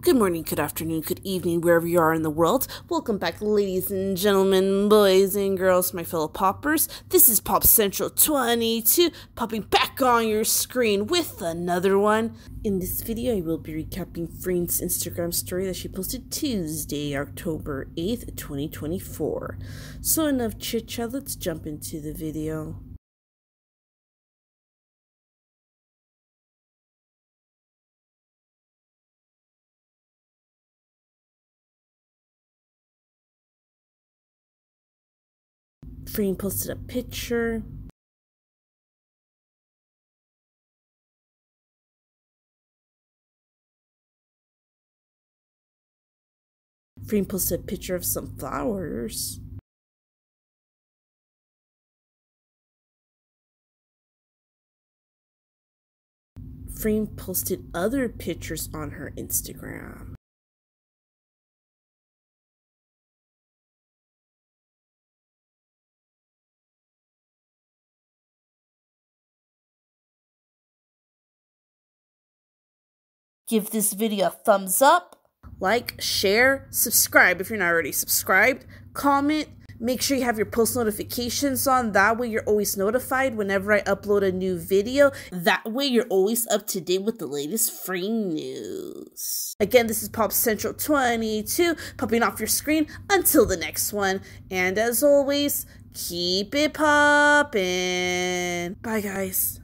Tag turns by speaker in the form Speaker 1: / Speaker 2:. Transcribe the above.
Speaker 1: Good morning, good afternoon, good evening, wherever you are in the world. Welcome back, ladies and gentlemen, boys and girls, my fellow poppers. This is Pop Central 22, popping back on your screen with another one. In this video, I will be recapping Freen's Instagram story that she posted Tuesday, October 8th, 2024. So enough chit chat, let's jump into the video. Freen posted a picture. Freen posted a picture of some flowers. Freen posted other pictures on her Instagram. Give this video a thumbs up, like, share, subscribe if you're not already subscribed, comment, make sure you have your post notifications on. That way you're always notified whenever I upload a new video. That way you're always up to date with the latest Freen news. Again, this is Pop Central 22, popping off your screen until the next one. And as always, keep it poppin'. Bye, guys.